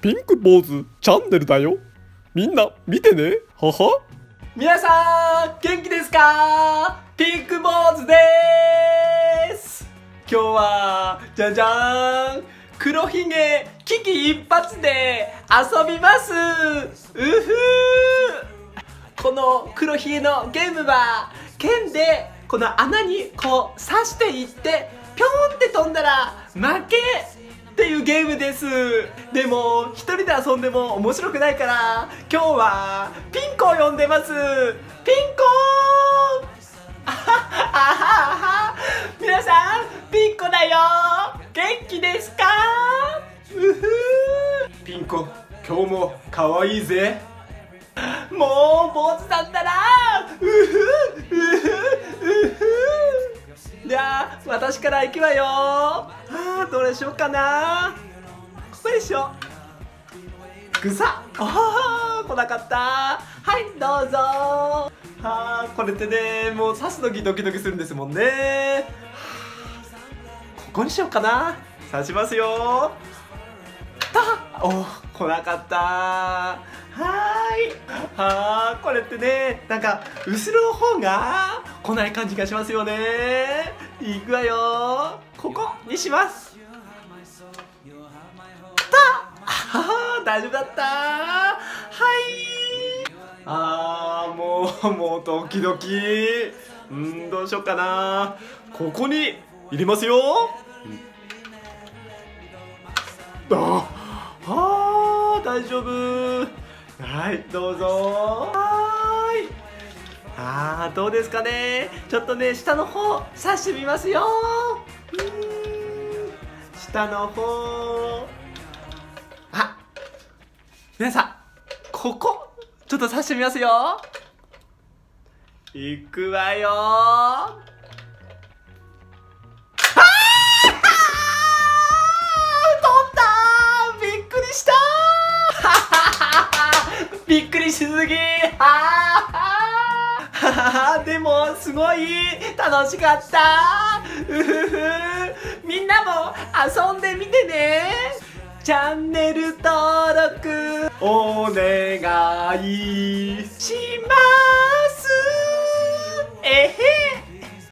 ピンク坊主チャンネルだよ。みんな見てね。はは。皆さん元気ですか？ピンク坊主です。今日はじゃじゃーん。黒ひげ危機一髪で遊びます。うふー。この黒ひげのゲームは剣でこの穴にこう刺していってぴょんって飛んだら負け。っていうゲームです。でも一人で遊んでも面白くないから今日はピンコを呼んでます。ピンコあはあは皆さんピンコだよ！元気ですか？うふピンコ今日も可愛いぜ。もう坊主だったらうふうふうふじゃあ私から行くわよあーどれしようかなここでしょぐさ。あー来なかったはいどうぞはあこれってねもう刺す時ドキドキするんですもんね。ここにしようかな刺しますよたお来なかったはーい。はあこれってねなんか後ろの方が来ない感じがしますよね。いくわよ。ここにします。た。あ大丈夫だった。はい。あーもうもうドキドキ。うんどうしようかな。ここに入れますよ、ああー大丈夫。はいどうぞ。あーどうですかね。ちょっとね下の方刺してみますよ。下の方。あ皆さんここちょっと刺してみますよ。いくわよ。飛んだ。びっくりした。びっくりしすぎ。でもすごい。楽しかった。うふふ。みんなも遊んでみてね。チャンネル登録。お願いします。